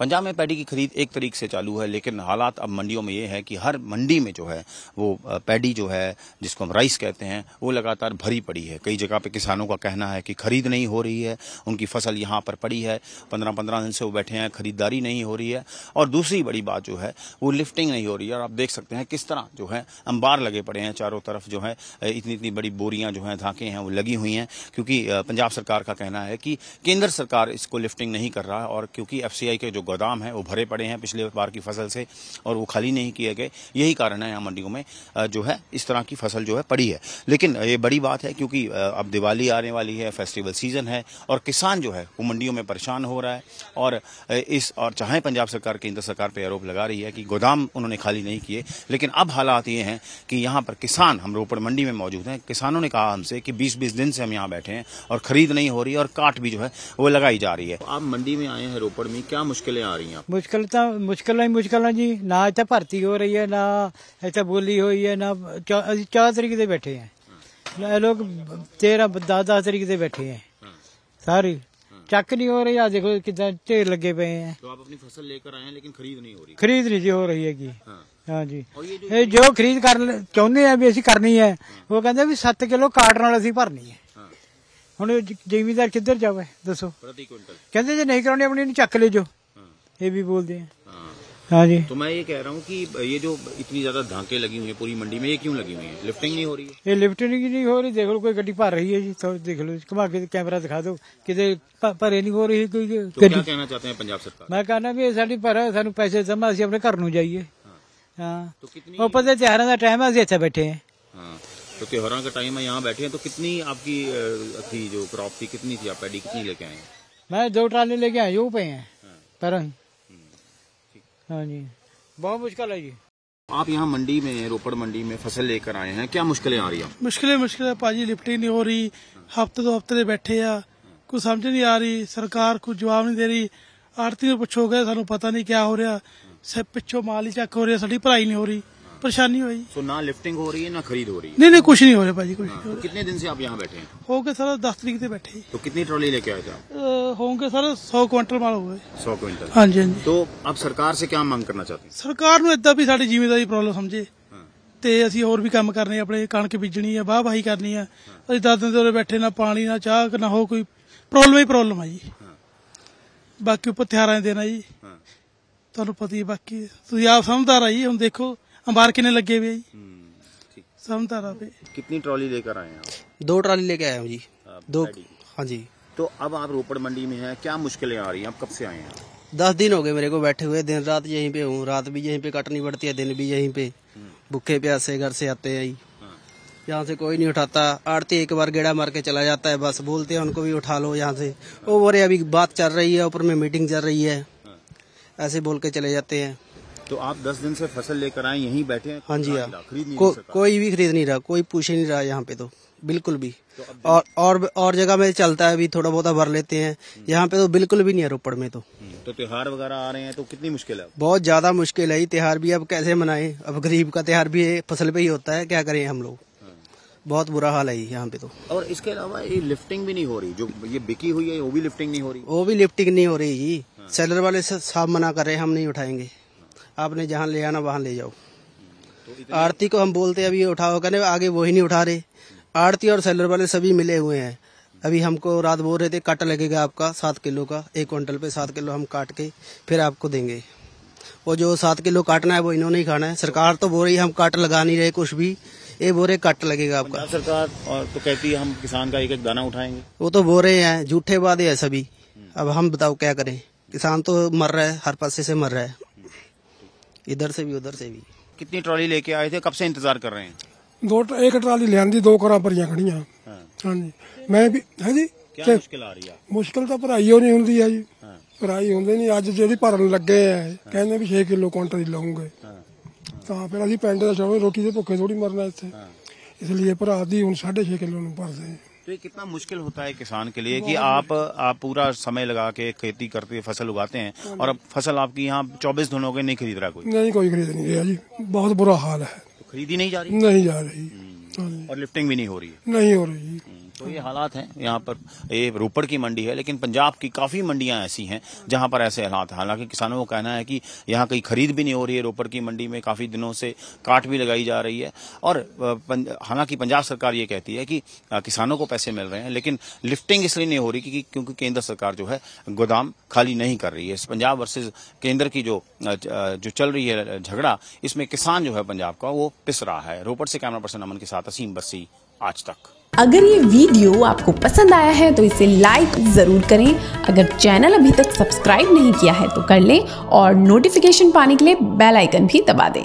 पंजाब में पैडी की खरीद एक तरीक से चालू है, लेकिन हालात अब मंडियों में ये है कि हर मंडी में जो है, वो पैडी जो है, जिसको हम राइस कहते हैं, वो लगातार भरी पड़ी है। कई जगह पे किसानों का कहना है कि खरीद नहीं हो रही है, उनकी फ़सल यहाँ पर पड़ी है पंद्रह पंद्रह दिन से वो बैठे हैं, खरीदारी नहीं हो रही है। और दूसरी बड़ी बात जो है, वो लिफ्टिंग नहीं हो रही है। और आप देख सकते हैं किस तरह जो है, अंबार लगे पड़े हैं, चारों तरफ़ जो है इतनी इतनी बड़ी बोरियाँ जो हैं, धाके हैं, वो लगी हुई हैं, क्योंकि पंजाब सरकार का कहना है कि केंद्र सरकार इसको लिफ्टिंग नहीं कर रहा है, और क्योंकि एफसीआई के जो गोदाम है, वो भरे पड़े हैं पिछले बार की फ़सल से और वो खाली नहीं किए गए। यही कारण है यहाँ मंडियों में जो है, इस तरह की फ़सल जो है पड़ी है। लेकिन ये बड़ी बात है क्योंकि अब दिवाली आने वाली है, फेस्टिवल सीज़न है और किसान जो है, वो मंडियों में परेशान हो रहा है और इस, और चाहे पंजाब सरकार, केंद्र सरकार पर आरोप लगा रही है कि गोदाम उन्होंने खाली नहीं किए, लेकिन अब हालात ये हैं कि यहाँ पर किसान, हम रोपड़ मंडी में मौजूद हैं, किसानों ने कहा हमसे कि 20-20 दिन से हम यहाँ बैठे हैं और खरीद नहीं हो रही और काट भी जो है, वो लगाई जा रही है। आप मंडी में आए हैं रोपड़ में, क्या मुश्किलें आ रही हैं ਮੁਸ਼ਕਲ ਤਾਂ ਮੁਸ਼ਕਲਾਂ ਹੀ ਮੁਸ਼ਕਲਾਂ ਜੀ ਨਾ ਇੱਥੇ ਭਰਤੀ ਹੋ ਰਹੀ ਹੈ ਨਾ ਇੱਥੇ ਬੋਲੀ ਹੋਈ ਹੈ ਨਾ ਚੌ- ਅਸੀਂ 4 ਤਰੀਕ ਦੇ ਬੈਠੇ ਹਾਂ ਇਹ ਲੋਕ 13 10 10 ਤਰੀਕ ਦੇ ਬੈਠੇ ਹੈ ਸਾਰੇ ਚੱਕ ਨਹੀਂ ਹੋ ਰਹੀ ਆ ਦੇਖੋ ਕਿਦਾਂ ਢੇਰ ਲੱਗੇ ਪਏ ਹੈ तो आप अपनी फसल लेकर आए हैं लेकिन खरीद नहीं हो रही ਖਰੀਦ ਨਹੀਂ ਜੀ ਹੋ ਰਹੀ ਹੈਗੀ हाँ। ਹਾਂ ਜੀ और ये जो ਇਹ ਜੋ ਖਰੀਦ ਕਰਨ ਚਾਹੁੰਦੇ ਆ ਵੀ ਅਸੀਂ ਕਰਨੀ ਹੈ ਉਹ ਕਹਿੰਦੇ ਵੀ 7 ਕਿਲੋ ਕਾਟ ਨਾਲ ਅਸੀਂ ਭਰਨੀ ਹੈ हाँ, ਹੁਣ ਜ਼ਿਮੀਦਾਰ ਕਿੱਧਰ ਜਾਵੇ ਦੱਸੋ प्रति क्विंटल ਕਹਿੰਦੇ ਜੇ ਨਹੀਂ ਕਰਾਉਣੀ ਆਪਣੀ ਨੂੰ ਚੱਕ ਲੈ ਜੋ ये भी बोल दिए। हाँ।, हाँ। जी। तो मैं ये कह रहा हूँ कि ये जो इतनी ज़्यादा धाके लगी हुई है पूरी मंडी में ये क्यों लगी हुई है? लिफ्टिंग नहीं हो रही है? ये लिफ्टिंग नहीं हो रही देख लो कोई गड्डी भर रही है जी थोड़ी देख लो घुमा के कैमरा दिखा दो कि भरे नहीं हो रही कोई तो क्या कहना चाहते हैं पंजाब सरकार? मैं कहना भी साड़ी पर सू पैसे जमा अभी अपने घर न जाइए हाँ।, हाँ। तो कितनी ऊपर से त्यौहार का टाइम है असं इतने बैठे है। तो त्योहार का टाइम है यहाँ बैठे हैं तो कितनी आपकी थी जो क्रॉप थी कितनी थी आप पैडी कितनी लेके आए मैं दो ट्राली लेके आए यू पे है हाँ। पर हाँ जी बहुत मुश्किल है जी आप यहाँ मंडी में रोपड़ मंडी में फसल लेकर आए हैं क्या मुश्किलें आ रही हैं ਮੁਸ਼ਕਿਲ ਮੁਸ਼ਕਿਲ ਹੈ ਭਾਜੀ ਲਿਫਟਿੰਗ ਨਹੀਂ ਹੋ ਰਹੀ ਹਫਤੇ ਤੋਂ ਹਫਤੇ ਦੇ ਬੈਠੇ ਆ ਕੋਈ ਸਮਝ ਨਹੀਂ ਆ ਰਹੀ ਸਰਕਾਰ ਕੋਈ ਜਵਾਬ ਨਹੀਂ ਦੇ ਰਹੀ ਆੜਤੀ ਨੂੰ ਪੁੱਛੋਗੇ ਸਾਨੂੰ ਪਤਾ ਨਹੀਂ ਕਿਆ ਹੋ ਰਿਹਾ ਸੇ ਪਿੱਛੋਂ ਮਾਲ ਹੀ ਚੱਕ ਹੋ ਰਿਹਾ ਸਾਡੀ ਭਰਾਈ ਨਹੀਂ ਹੋ ਰਹੀ ਪਰੇਸ਼ਾਨੀ ਹੋਈ तो ना लिफ्टिंग हो रही है ना खरीद हो रही है ਨਹੀਂ ਨਹੀਂ ਕੁਝ ਨਹੀਂ ਹੋ ਰਿਹਾ ਭਾਜੀ ਕੁਝ तो कितने दिन से आप यहाँ बैठे हैं ਹੋ ਗਏ ਸਾਰਾ 10 ਤਰੀਕ ਤੇ ਬੈਠੇ तो कितनी ट्रॉली लेके आए थे आप ਅਹ ਹੋਣਗੇ ਸਰ 100 ਕੁਇੰਟਲ ਮਾਲ ਹੋ ਗਏ सौ क्विंटल ਹਾਂਜੀ ਹਾਂਜੀ तो आप सरकार से क्या मांग करना चाहते हैं ਸਰਕਾਰ ਨੂੰ ਇਦਾਂ ਵੀ ਸਾਡੀ ਜ਼ਿਮੀਂਦਾਰੀ ਪ੍ਰੋਬਲਮ ਸਮਝੇ हाँ, ਤੇ ਅਸੀਂ ਹੋਰ ਵੀ ਕੰਮ ਕਰਨੇ ਆ, ਆਪਣੇ ਕਣਕ ਬੀਜਣੀ ਆ ਵਾਹ ਵਾਹੀ ਕਰਨੀ ਆ ਅਸੀਂ ਦਸ ਦਿਨ ਦੇ ਉਰੇ ਬੈਠੇ ਨਾ ਪਾਣੀ ਨਾ ਚਾਹ ਨਾ ਹੋ ਕੋਈ ਪ੍ਰੋਬਲਮ ਹੀ ਪ੍ਰੋਬਲਮ ਆ ਜੀ ਹਾਂ। ਬਾਕੀ ਉੱਪਰ ਤਿਉਹਾਰਾਂ ਦੇ ਦੇਣਾ ਜੀ हाँ, ਤੁਹਾਨੂੰ ਪਤਾ ਹੀ ਹੈ ਬਾਕੀ ਤੁਸੀਂ ਆਪ ਸਮਝਦਾਰ ਆ ਜੀ ਹੁਣ ਦੇਖੋ अंबार बाहर लगे हुए समतारा पे कितनी ट्रॉली लेकर आए हैं दो ट्रॉली लेके आए हूँ जी। दो हाँ जी। तो अब आप रोपड़ मंडी में हैं क्या मुश्किलें आ रही हैं? आप कब से आए हैं? दस दिन हो गए मेरे को बैठे हुए दिन रात यहीं पे हूँ। रात भी यहीं पे कटनी पड़ती है दिन भी यहीं पे। हम्म। भूखे प्यासे घर से आते हैं हाँ। यहाँ से कोई नहीं उठाता। आड़ती एक बार गेड़ा मार के चला जाता है बस बोलते हैं उनको भी उठा लो यहाँ से। हाँ। वो बोरे अभी बात चल रही है ऊपर में मीटिंग चल रही है। हाँ। ऐसे बोल के चले जाते हैं। तो आप दस दिन से फ़सल लेकर आए यहीं बैठे हैं हाँ जी हाँ। खरीद को, कोई भी खरीद नहीं रहा कोई पूछ ही नहीं रहा यहाँ पे तो बिल्कुल भी। तो और और और जगह में चलता है अभी थोड़ा बहुत भर लेते हैं। यहाँ पे तो बिल्कुल भी नहीं है रोपड़ में तो। हम्म, तो त्योहार वगैरह आ रहे हैं तो कितनी मुश्किल है बहुत ज़्यादा मुश्किल है त्योहार भी अब कैसे मनाएँ? अब गरीब का त्योहार भी फ़सल पे ही होता है क्या करें हम लोग? बहुत बुरा हाल है यहाँ पे तो। और इसके अलावा ये लिफ्टिंग भी नहीं हो रही जो ये बिकी हुई है वो भी लिफ्टिंग नहीं हो रही? वो भी लिफ्टिंग नहीं हो रही। जी सेलर वाले से साफ़ मना कर रहे हैं हम नहीं उठाएँगे। आपने जहाँ ले आना वहाँ ले जाओ। आरती को हम बोलते हैं अभी उठाओ कहने आगे वो ही नहीं उठा रहे। आरती और सेलर वाले सभी मिले हुए हैं। अभी हमको रात बोल रहे थे कट लगेगा आपका सात किलो का। एक क्विंटल पे सात किलो हम काट के फिर आपको देंगे। वो जो सात किलो काटना है वो इन्होंने ही खाना है। सरकार तो बोल रही है हम काट लगा नहीं रहे कुछ भी। ये बोल रहे कट लगेगा आपका। सरकार और तो कहती है हम किसान का एक एक दाना उठाएँगे। वो तो बोल रहे हैं झूठे वादे हैं सभी। अब हम बताओ क्या करें? किसान तो मर रहा है हर पासे से मर रहा है। इधर से भी उधर से भी कितनी ट्रॉली लेके आए थे कब से इंतजार कर रहे हैं ਦੋ ਇੱਕ ਟਰਾਲੀ ਲਿਆਂਦੀ ਦੋ ਘਰਾਂ ਭਰੀਆਂ ਖੜੀਆਂ हाँ, ਹਾਂਜੀ ਮੈਂ ਵੀ ਹਾਂਜੀ क्या मुश्किल आ रही है ਮੁਸ਼ਕਲ ਤਾਂ ਭਰਾਈ ਹੋ ਨਹੀਂ ਹੁੰਦੀ ਆ ਜੀ हाँ, ਭਰਾਈ ਹੁੰਦੇ ਨਹੀਂ ਅੱਜ ਜਿਹੜੀ ਭਰਨ ਲੱਗੇ ਆ ਕਹਿੰਦੇ ਵੀ 6 ਕਿਲੋ ਕੁਇੰਟਲ ਹੀ ਲਵਾਂਗੇ हाँ, ਤਾਂ ਫਿਰ ਅਸੀਂ ਪਿੰਡ ਦਾ ਸ਼ੌਕ ਰੋਟੀ ਦੇ ਭੁੱਖੇ ਥੋੜੀ ਮਰਨਾ ਇੱਥੇ हाँ। ਇਸ ਲਈ ਭਰਾ ਦੀ ਹੁਣ 6.5 ਕਿਲੋ ਨੂੰ ਭਰਦੇ ਆ तो ये कितना मुश्किल होता है किसान के लिए कि आप आप पूरा समय लगा के खेती करते फ़सल उगाते हैं हाँ और अब फ़सल आपकी यहाँ चौबीस दिनों के नहीं खरीद रहा कोई। नहीं कोई खरीद नहीं रहा जी। बहुत बुरा हाल है। तो खरीदी नहीं जा रही? नहीं जा रही। हम्म। हाँ और लिफ्टिंग भी नहीं हो रही है? नहीं हो रही। हम्म। तो ये हालात हैं। यहाँ पर ये रोपड़ की मंडी है, लेकिन पंजाब की काफ़ी मंडियाँ ऐसी हैं जहाँ पर ऐसे हालात हैं। हालाँकि किसानों का कहना है कि यहाँ कहीं खरीद भी नहीं हो रही है रोपड़ की मंडी में, काफ़ी दिनों से काट भी लगाई जा रही है। और हालाँकि पंजाब सरकार ये कहती है कि किसानों को पैसे मिल रहे हैं, लेकिन लिफ्टिंग इसलिए नहीं हो रही क्योंकि क्योंकि केंद्र सरकार जो है गोदाम खाली नहीं कर रही है। पंजाब वर्सेज केंद्र की जो जो चल रही है झगड़ा, इसमें किसान जो है पंजाब का वो पिस रहा है। रोपड़ से कैमरा पर्सन अमन के साथ असीम बस्सी आज तक। अगर ये वीडियो आपको पसंद आया है तो इसे लाइक ज़रूर करें। अगर चैनल अभी तक सब्सक्राइब नहीं किया है तो कर लें और नोटिफिकेशन पाने के लिए बेल आइकन भी दबा दें।